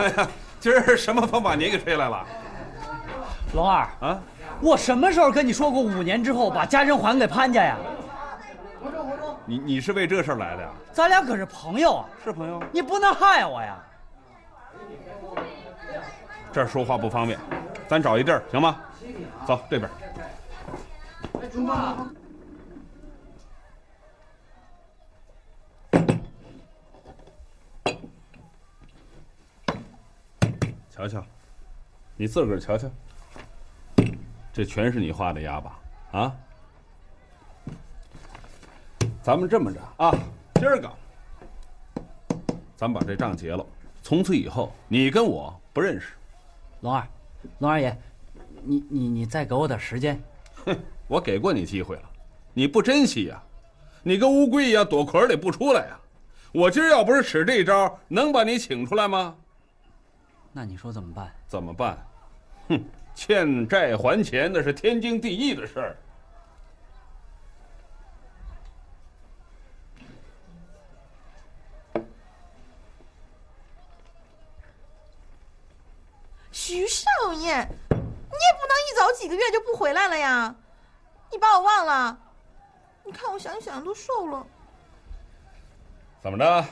哎呀，今儿什么风把您给吹来了？龙二啊，我什么时候跟你说过五年之后把家珍还给潘家呀？你你是为这事儿来的呀？咱俩可是朋友啊，是朋友，你不能害我呀！这儿说话不方便，咱找一地儿行吗？走这边。瞧瞧，你自个儿瞧瞧，这全是你画的押吧？啊？咱们这么着啊，今儿个咱把这账结了，从此以后你跟我不认识。龙二，龙二爷，你你你再给我点时间。哼，我给过你机会了，你不珍惜呀？你跟乌龟一样躲壳里不出来呀？我今儿要不是使这招，能把你请出来吗？那你说怎么办？怎么办？哼，欠债还钱那是天经地义的事儿。徐少爷，你也不能一走几个月就不回来了呀！你把我忘了？你看我想想都瘦了。怎么着？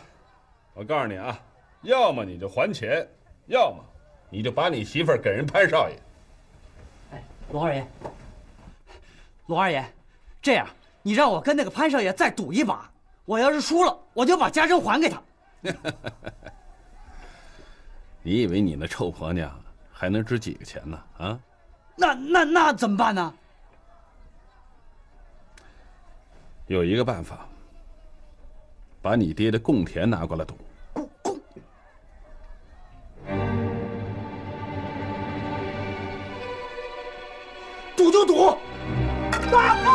我告诉你啊，要么你就还钱，要么你就把你媳妇儿给人潘少爷。哎，龙二爷，罗二爷，这样你让我跟那个潘少爷再赌一把，我要是输了，我就把家珍还给他。你以为你那臭婆娘还能值几个钱呢？啊？那那那怎么办呢？有一个办法，把你爹的贡田拿过来赌。赌打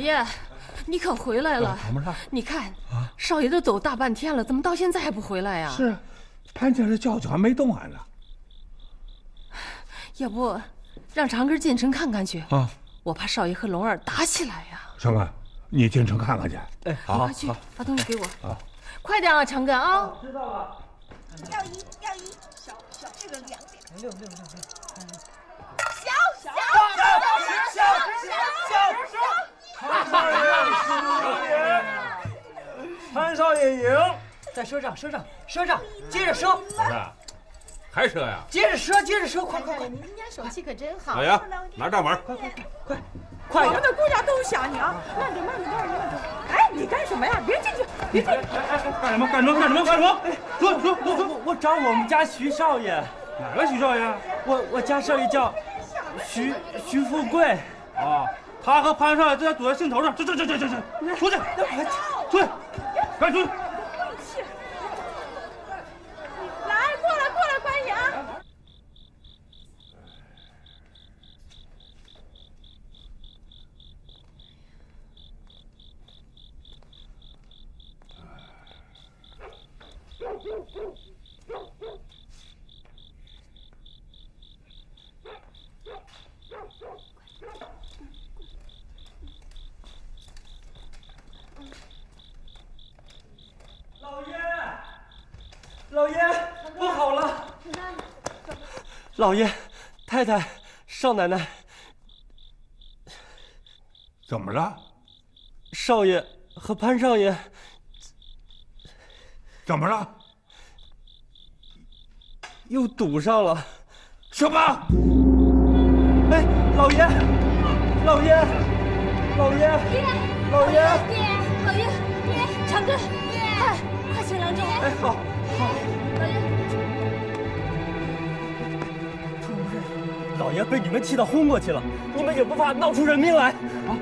爷，你可回来了？怎么了？你看，少爷都走大半天了，怎么到现在还不回来呀？是，潘家的轿子还没动完呢。要不让长根进城看看去？啊，我怕少爷和龙儿打起来呀。长根，你进城看看去。哎，好，快去把东西给我。啊，快点啊，长根啊！知道了。要一要一小小这个两点。六六六六。小小小小小潘少爷输，潘少爷赢。再赊账，赊账，赊账，接着赊。不是，还赊呀？接着赊，接着赊，快快快！您家手气可真好。老杨，拿账本，快快快，快！我们的姑娘都想你啊！慢点，慢点，慢点，慢点。哎，你干什么呀？别进去，别进去！干什么？干什么？干什么？干什么？说说我我我找我们家徐少爷，哪个徐少爷？我我家少爷叫徐徐富贵。啊，他和潘少爷在躲在兴头上，这这这这这这，出去，出去，赶紧出去！来，过来，过来，关爷啊！老爷，老爷，不好了！老爷、太太、少奶奶，怎么了？少爷和潘少爷怎么了？又堵上了。什么？哎，老爷，老爷，老爷，老爷，爹，老爷，爹，长庚，快快请郎中。哎，好，老爷被你们气得昏过去了，你们也不怕闹出人命来？啊！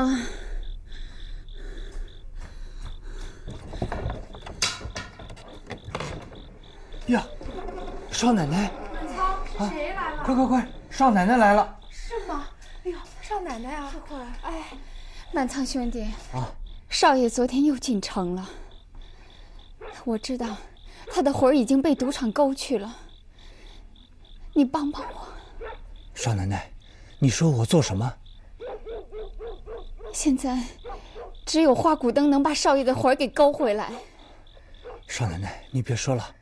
我呀，少奶奶，是谁来了？快快快，少奶奶来了！是吗？哎呦，少奶奶啊！快快！哎，满仓兄弟啊，少爷昨天又进城了。我知道，他的魂儿已经被赌场勾去了。你帮帮我。少奶奶，你说我做什么？现在，只有花鼓灯能把少爷的魂儿给勾回来。少奶奶，你别说了，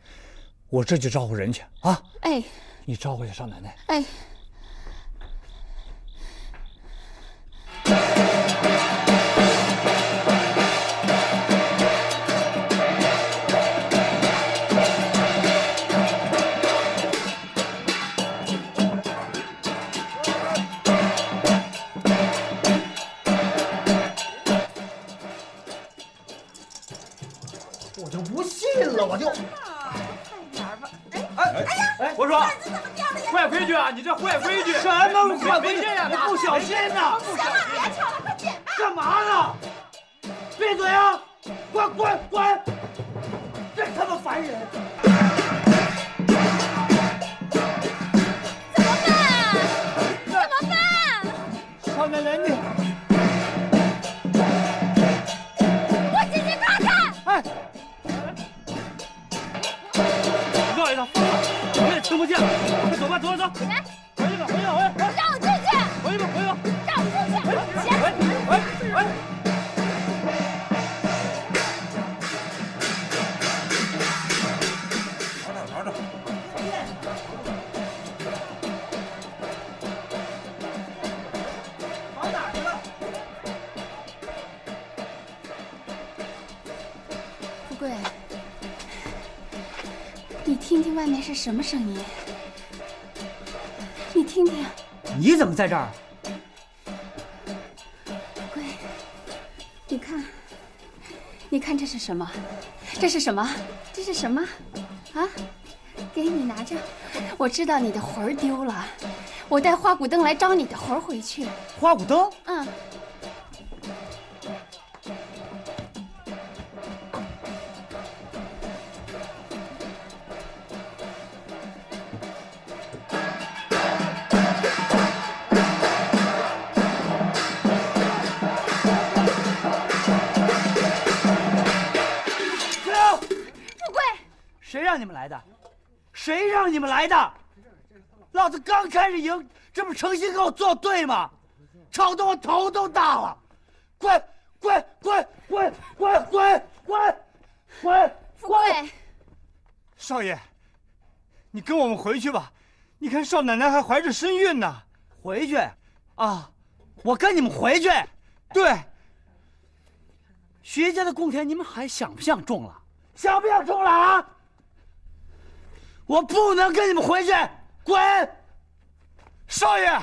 我这就招呼人去啊！哎，你招呼一下少奶奶。哎。了，我就。哎哎哎呀！哎，我说，坏规矩啊！你这坏规矩！什么坏规矩呀？你不小心呐！行了，别吵了，快点吧！干嘛呢？闭嘴啊！滚滚滚！真他妈烦人！怎么办？怎么办？少奶奶你，什么声音？你听听，你怎么在这儿？富贵，你看，你看这是什么？这是什么？这是什么？啊？给你拿着，我知道你的魂儿丢了，我带花鼓灯来招你的魂儿回去。花鼓灯？让你们来的？谁让你们来的？老子刚开始赢，这不诚心跟我作对吗？吵得我头都大了！滚滚滚滚滚滚滚滚！富贵，少爷，你跟我们回去吧。你看少奶奶还怀着身孕呢。回去？啊，我跟你们回去。对。徐家的贡田，你们还想不想种了？想不想种了啊？我不能跟你们回去，滚！少爷，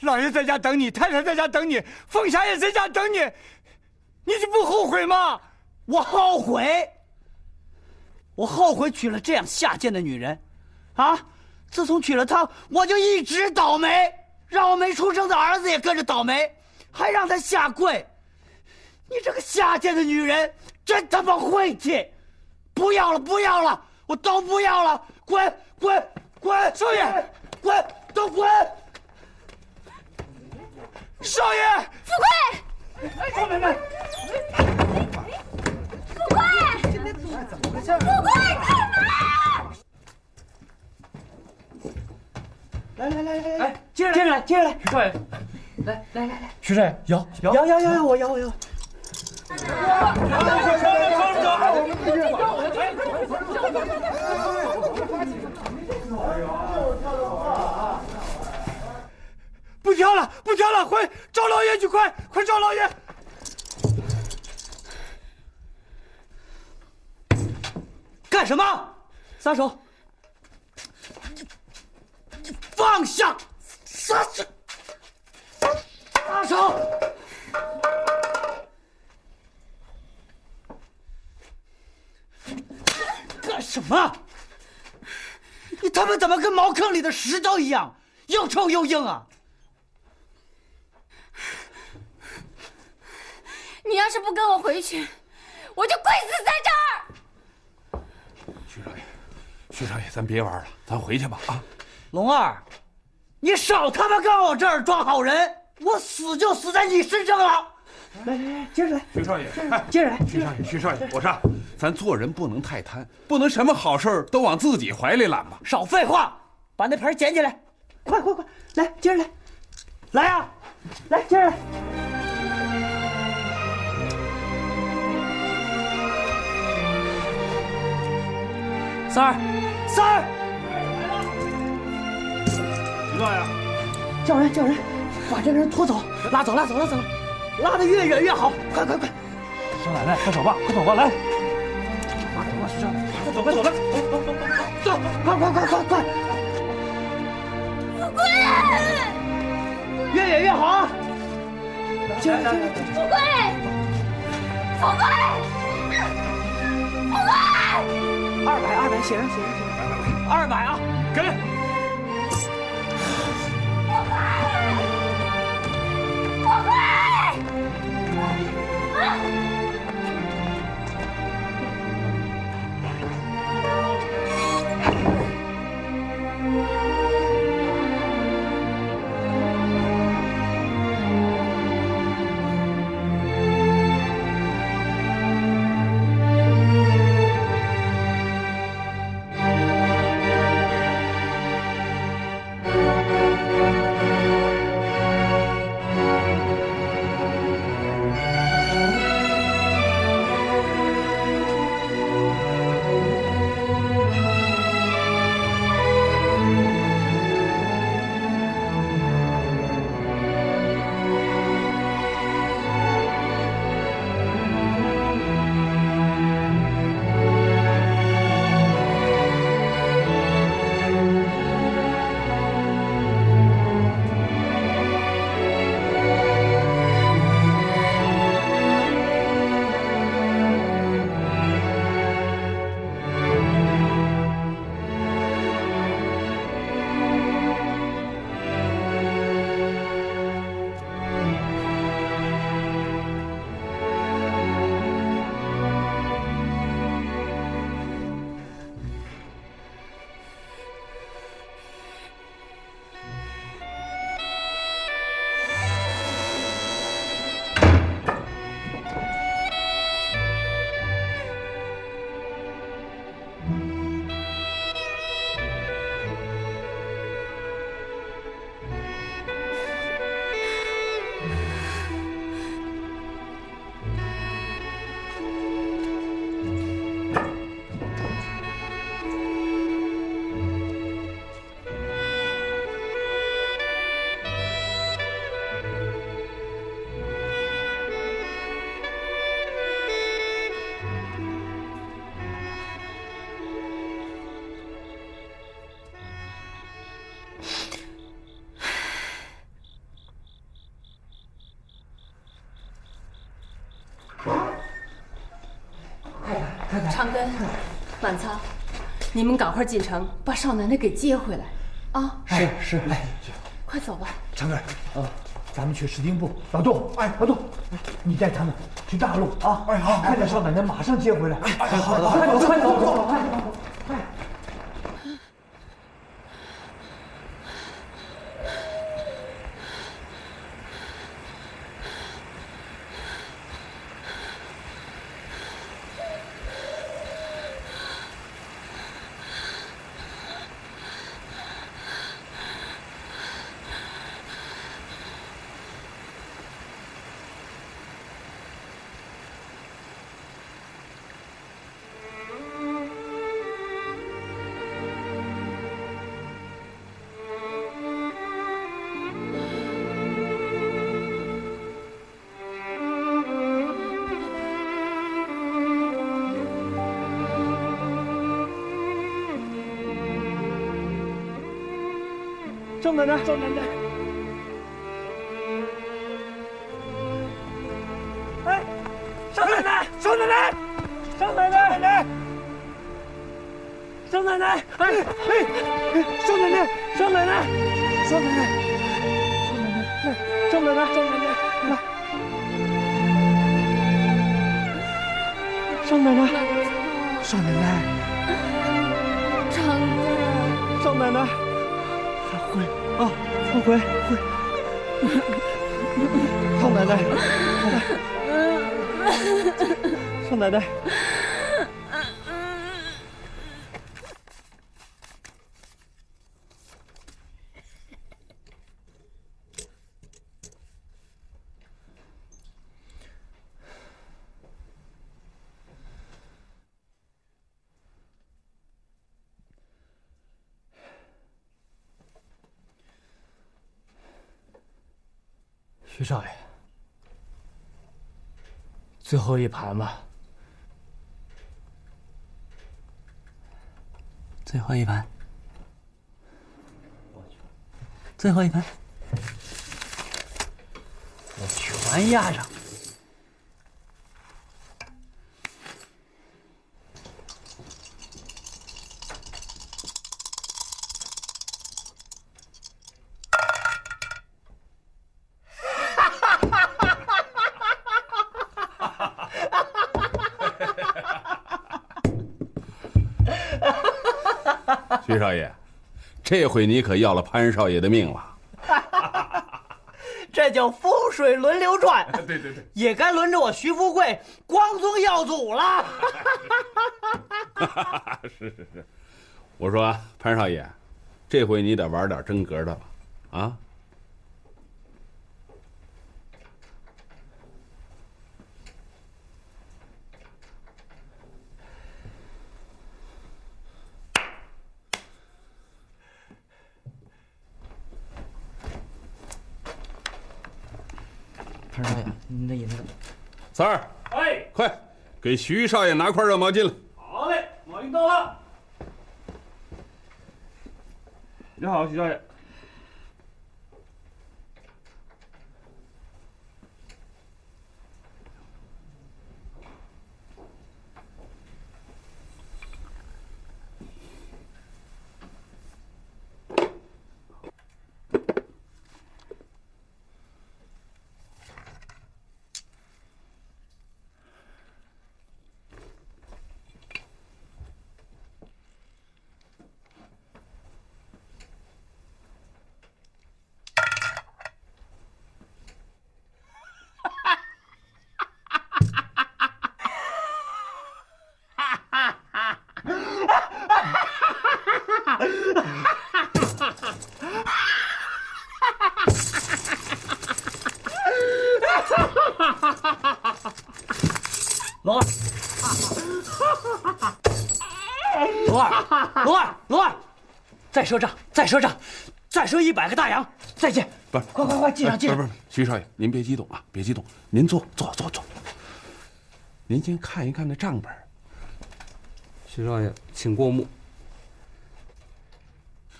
老爷在家等你，太太在家等你，凤霞也在家等你，你就不后悔吗？我后悔，我后悔娶了这样下贱的女人，啊！自从娶了她，我就一直倒霉，让我没出生的儿子也跟着倒霉，还让她下跪。你这个下贱的女人，真他妈晦气！不要了，不要了，我都不要了，滚滚滚！少爷，滚，都滚！少爷，富贵，少奶奶，富贵，怎么回事？富贵，干嘛？来来来来来，接着接着来，接着来，少爷，来来来来，徐少爷摇摇摇摇摇摇，我摇我摇。不挑了，不挑了，快找老爷去，快快找老爷！干什么？撒手！放下！撒手！撒手！干什么？你他妈怎么跟茅坑里的石头一样，又臭又硬啊！你要是不跟我回去，我就跪死在这儿。徐少爷，徐少爷，咱别玩了，咱回去吧啊！龙二，你少他妈跟我这儿装好人，我死就死在你身上了。来来来，接着来，徐少爷，哎，接着来，徐少爷，徐少爷，我上，咱做人不能太贪，不能什么好事儿都往自己怀里揽吧。少废话，把那盆捡起来，快快快，来接着来，来呀、来接着来。三儿，三儿，徐大爷，叫人叫人，把这个人拖走，拉走拉走拉走，拉得越远越好，快快快！少奶奶，快走吧，快走吧，来，快走吧，徐少爷，快走快走，来，走走走走，快快快快。快！富贵，越远越好啊！进来，进来，富贵，富贵，富贵。二百二百，写上写上写上，二百啊，给。长根、满仓，你们赶快进城，把少奶奶给接回来，啊！是是，哎，快走吧。长根，啊，咱们去石丁部。老杜，哎，老杜，你带他们去大路啊！哎，好，看见少奶奶马上接回来。哎，好，好，快走，快走，快走，快快。少奶奶，少奶奶，哎，少奶奶，少奶奶，少奶奶，少奶奶，哎哎，奶奶。徐少爷，最后一盘吧。最后一盘，最后一盘，我全压上。少爷，这回你可要了潘少爷的命了。这叫风水轮流转。对对对，也该轮着我徐富贵光宗耀祖了。是是是，我说潘少爷，这回你得玩点真格的了，啊！潘少爷，您的饮料。三儿，哎，快给徐少爷拿块热毛巾来。好嘞，毛巾到了。你好，徐少爷。龙儿，龙儿，龙儿，龙儿，再赊账，再赊账，再赊一百个大洋，再见。不是，快快快，记上记上。不是不是，徐少爷，您别激动啊，别激动，您坐坐坐坐。您先看一看那账本。徐少爷，请过目。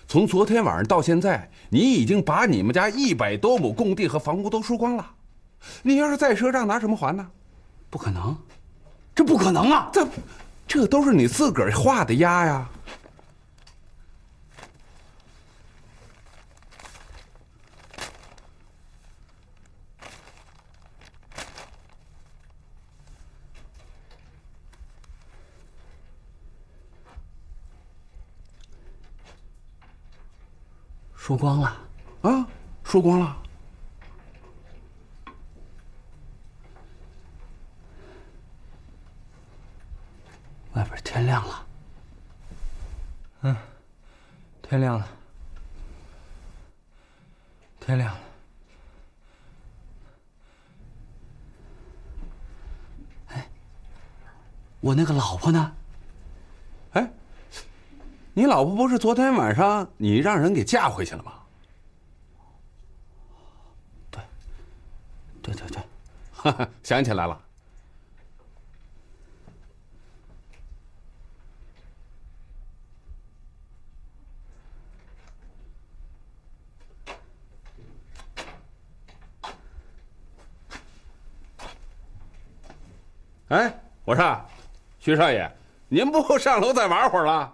从昨天晚上到现在，你已经把你们家一百多亩供地和房屋都输光了。你要是再赊账，拿什么还呢？不可能，这不可能啊！这，这都是你自个儿画的押呀。输光了，啊，输光了。外边天亮了，嗯，天亮了，天亮了。哎，我那个老婆呢？你老婆不是昨天晚上你让人给嫁回去了吗？对，对对对，哈哈，想起来了。哎，我说，徐少爷，您不上楼再玩会儿了？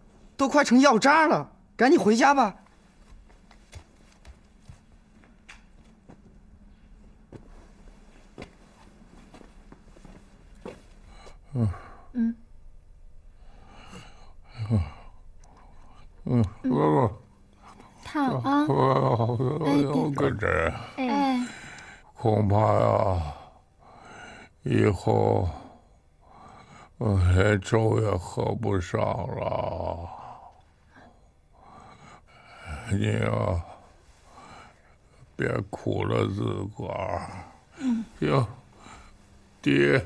都快成药渣了，赶紧回家吧。嗯。嗯。嗯，不不，烫啊！我跟着，哎，恐怕呀，以后我连粥也喝不上了。你啊，别苦了自个儿。嗯，行，爹，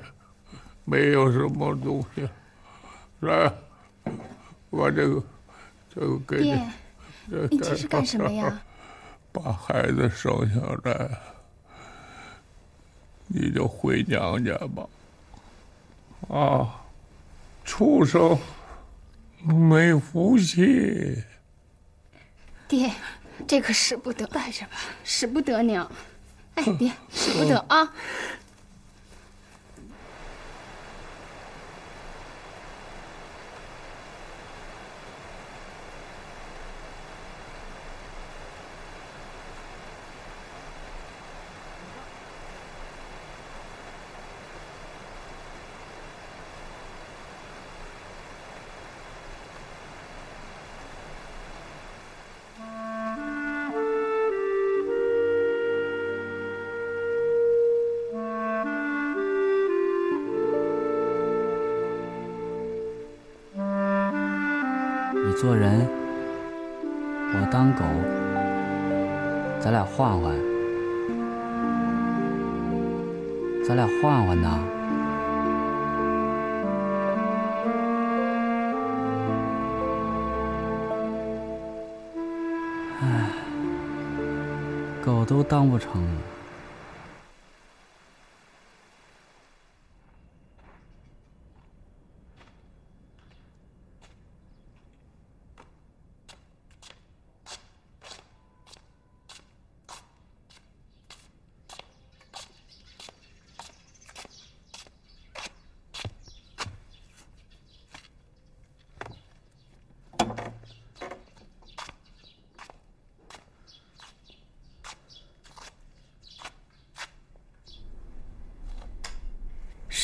没有什么东西，来，把这个。这个给爹，你，你这是干什么呀？把孩子生下来，你就回娘家吧。啊，畜生，没福气。爹，这可使不得，带着吧，使不得娘。哎，爹，使不得啊。做人，我当狗，咱俩换换，咱俩换换呐。唉，狗都当不成了。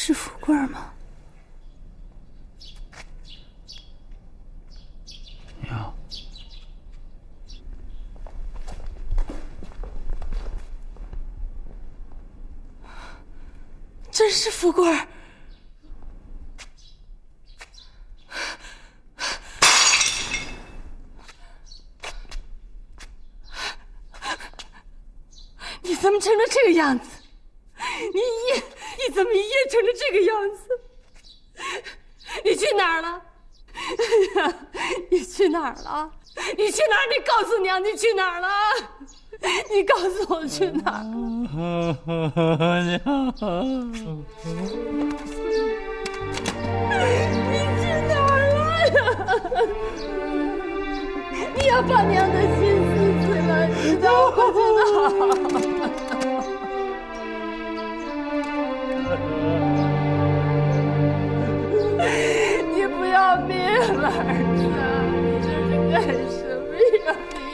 是富贵吗？呀，真是富贵儿！你怎么成了这个样子？你一你怎么一夜成了这个样子？你去哪儿了？哎呀，你去哪儿了？你去哪儿？你告诉娘，你去哪儿了？你告诉我去哪儿了？娘，你去哪儿了呀？你要把娘的心撕碎了，知道不知道？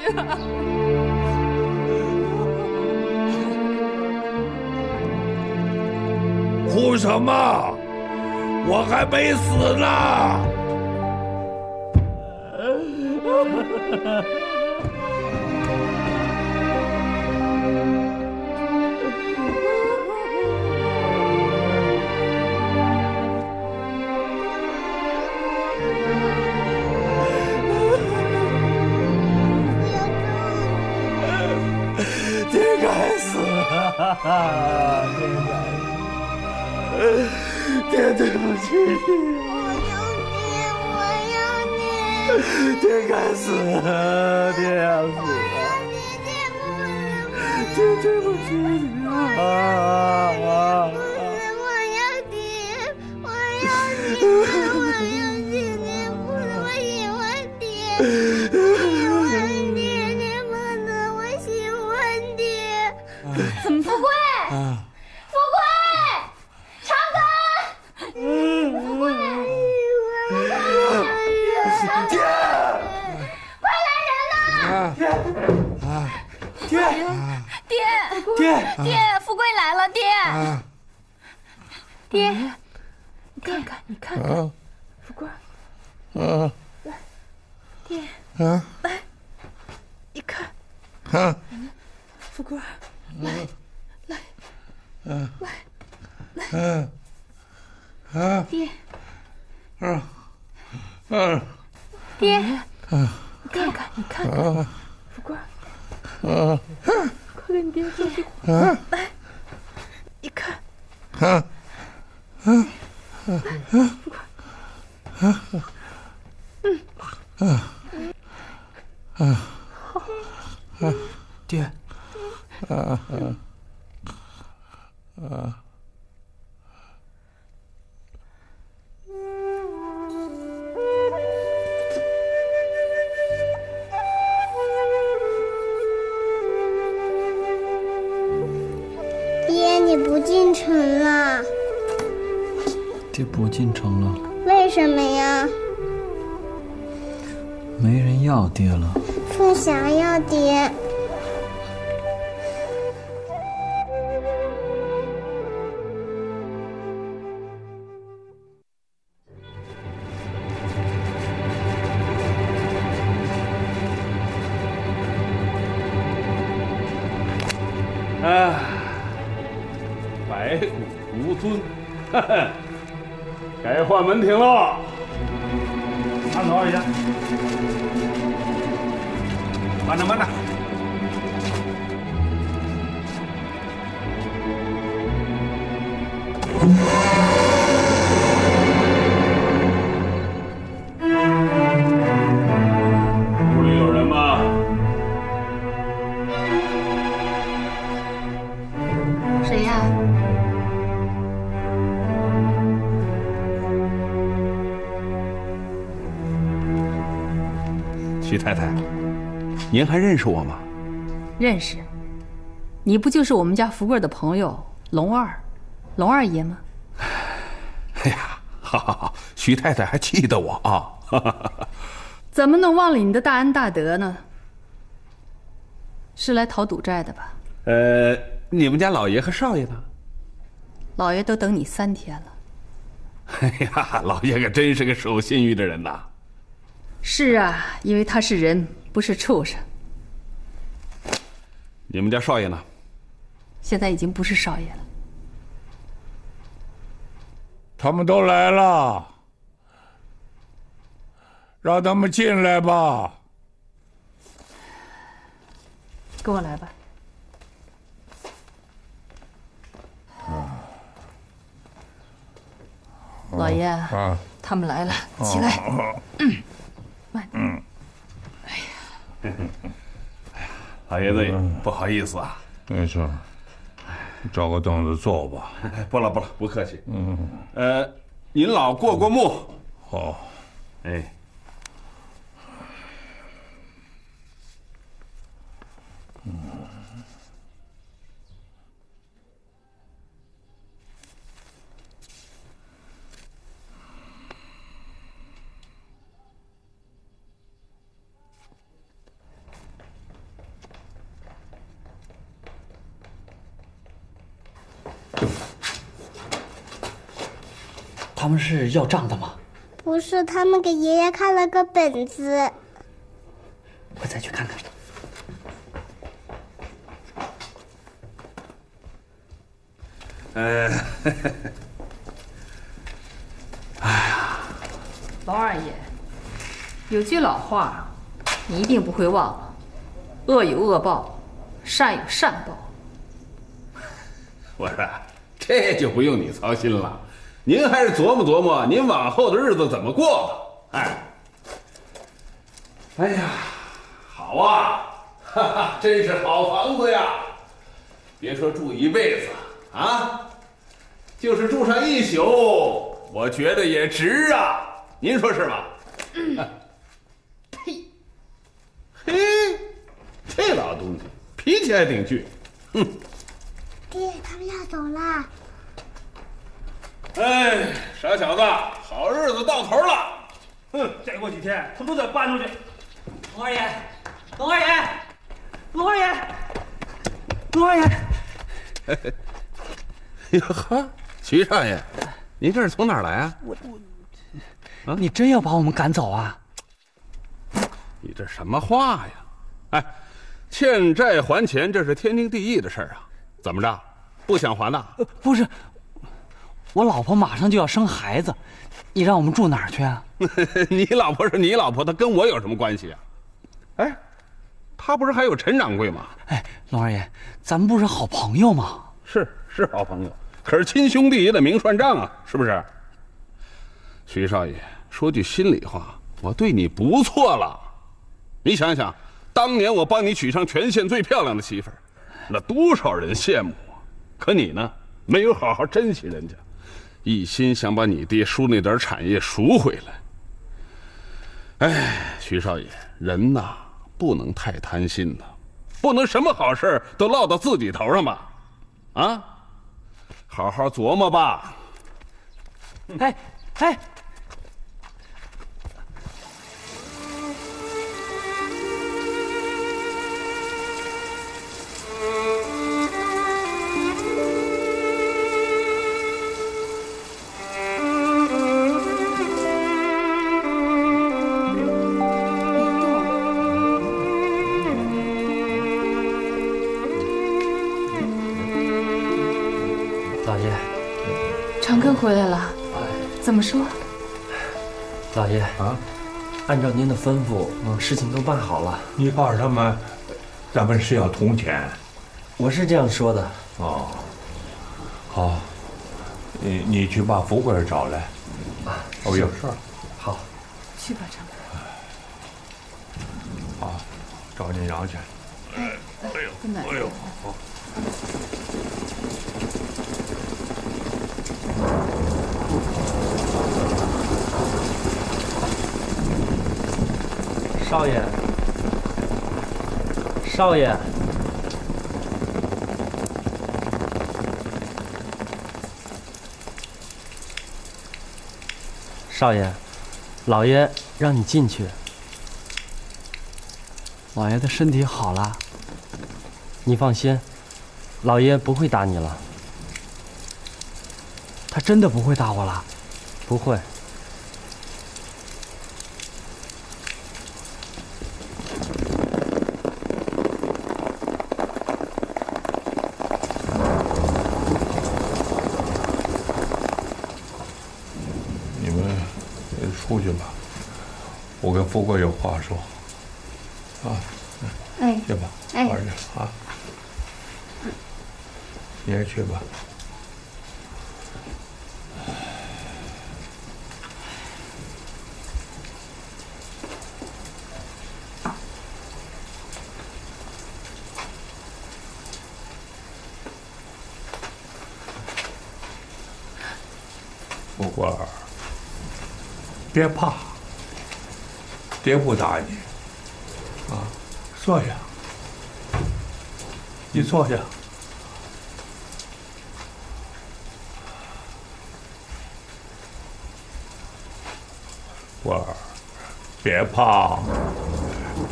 哭什么？我还没死呢！了，爹该死，爹对不起你，我要你，我要你，爹该死，爹要死了，爹对不起你啊啊！我要爹，我要你，我要你，爹，爹，富贵来了，爹，啊。爹，你看看，你看看，啊。富贵，啊。爹，啊。来，你看，啊。富贵，来，来，啊。来，啊。啊。爹，啊。啊。爹，啊你看看，你看看，啊。富贵，啊快给你爹说句话，啊？来，你看，啊？啊？啊？啊？嗯，啊？啊？啊！爹，啊？啊？啊！爹不进城了，为什么呀？没人要爹了。凤霞要爹。门停了。太太，您还认识我吗？认识，你不就是我们家福贵的朋友龙二，龙二爷吗？哎呀，好好好，徐太太还记得我啊！哈哈哈怎么能忘了你的大恩大德呢？是来讨赌债的吧？呃，你们家老爷和少爷呢？老爷都等你三天了。哎呀，老爷可真是个守信誉的人呐！是啊，因为他是人，不是畜生。你们家少爷呢？现在已经不是少爷了。他们都来了，让他们进来吧。跟我来吧。老爷，啊，他们来了，起来。嗯，慢点。哎呀，老爷子也不好意思啊。没事，找个凳子坐吧。不了不了，不客气。嗯，呃，您老过过目。好。哎，他们是要账的吗？不是，他们给爷爷看了个本子。我再去看看。呃，龙二爷，有句老话，你一定不会忘了：恶有恶报，善有善报。我说这就不用你操心了，您还是琢磨琢磨您往后的日子怎么过吧。哎，哎呀，好啊，哈哈，真是好房子呀！别说住一辈子啊，就是住上一宿，我觉得也值啊。您说是吧？呸！嘿，这老东西脾气还挺倔。哼。爹，他们要走了。哎，傻小子，好日子到头了。哼，再过几天他都得搬出去。龙二爷，龙二爷，龙二爷，龙二爷，哎呦呵，徐少爷，您这是从哪儿来啊？我我，啊你真要把我们赶走啊？你这什么话呀？哎，欠债还钱，这是天经地义的事儿啊。怎么着，不想还呐？不是，我老婆马上就要生孩子，你让我们住哪儿去啊？你老婆是你老婆，她跟我有什么关系啊？哎，她不是还有陈掌柜吗？哎，龙二爷，咱们不是好朋友吗？是是好朋友，可是亲兄弟也得明算账啊，是不是？徐少爷，说句心里话，我对你不错了。你想想，当年我帮你娶上全县最漂亮的媳妇儿，那多少人羡慕啊！可你呢，没有好好珍惜人家，一心想把你爹输那点产业赎回来。哎，徐少爷，人呐，不能太贪心呐，不能什么好事都落到自己头上吧？啊，好好琢磨吧。哎哎。说？老爷啊，按照您的吩咐，事情都办好了。你告诉他们，咱们是要铜钱。我是这样说的。哦，好，你你去把福贵找来。啊，我有事儿。好，去吧，长官。好，找你娘去。哎呦，哎呦，少爷，少爷，少爷，老爷让你进去。老爷的身体好了，你放心，老爷不会打你了。他真的不会打我了？不会。你们出去吧，我跟富贵有话说。啊，哎，去吧，玩去啊。你也去吧。富贵，别怕，爹不打你。啊，坐下，你坐下。我儿，别怕，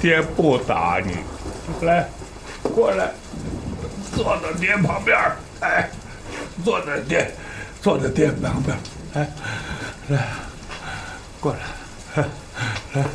爹不打你。来，过来，坐在爹旁边儿。哎，坐在爹，坐在爹旁边儿。哎，来，过来，来，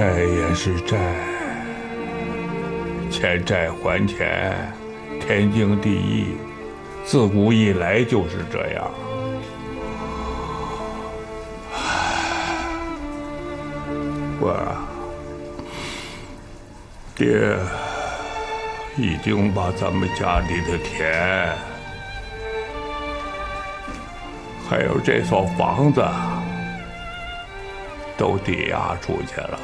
债也是债，欠债还钱，天经地义，自古以来就是这样。我啊，爹已经把咱们家里的田，还有这所房子都抵押出去了。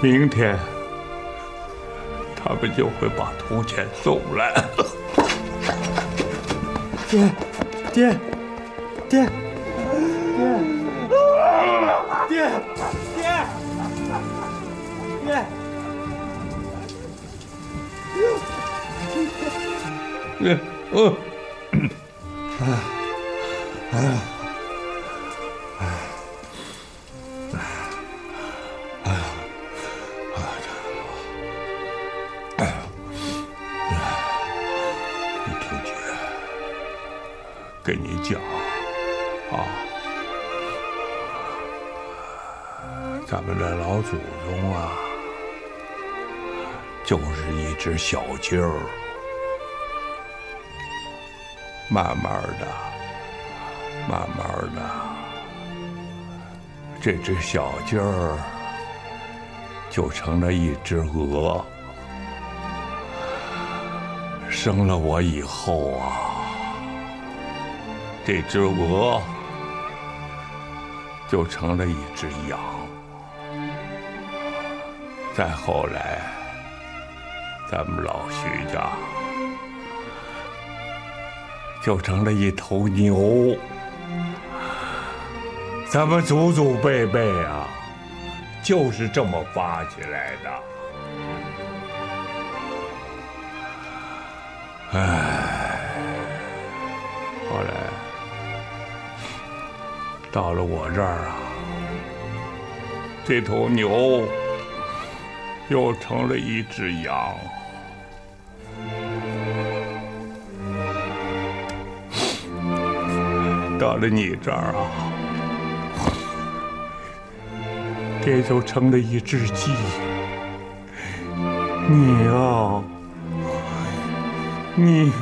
明天他们就会把铜钱送来。爹，爹，爹，爹，爹，爹，爹。嗯嗯，哎，哎小鸡儿。慢慢的，慢慢的，这只小鸡儿就成了一只鹅。生了我以后啊，这只鹅就成了一只羊。再后来，咱们老徐家。就成了一头牛，咱们祖祖辈辈啊，就是这么发起来的。唉，后来到了我这儿啊，这头牛又成了一只羊。到了你这儿啊，这就成了一只鸡。你呀，你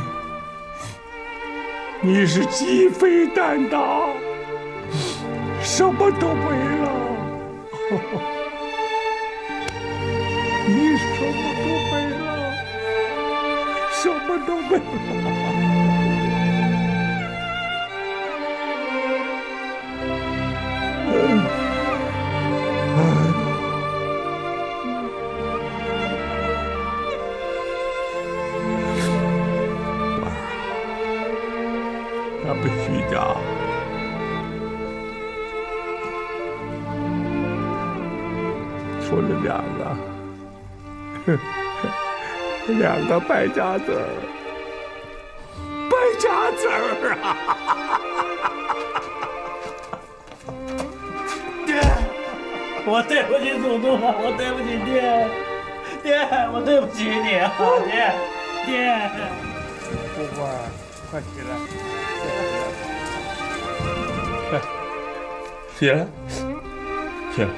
你是鸡飞蛋打，什么都没了。么都没了。咱们徐家出了两个，两个，败家子儿啊！爹，我对不起祖宗啊！我对不起爹，爹，我对不起你啊，爹，爹。富贵，快起来！起来，起来！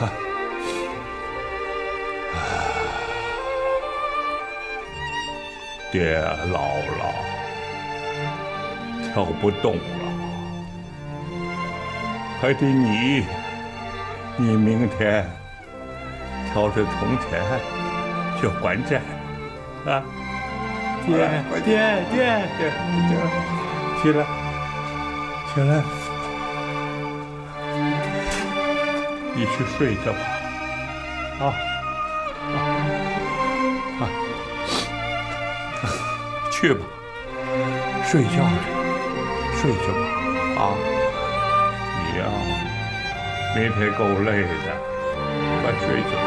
啊！爹老了，跳不动了，还得你，你明天挑着铜钱去还债，啊！爹，爹，爹，爹，起来，起来，你去睡去吧，啊，啊，去吧，睡觉去，睡去吧，啊，你呀，明天够累的，快睡去吧，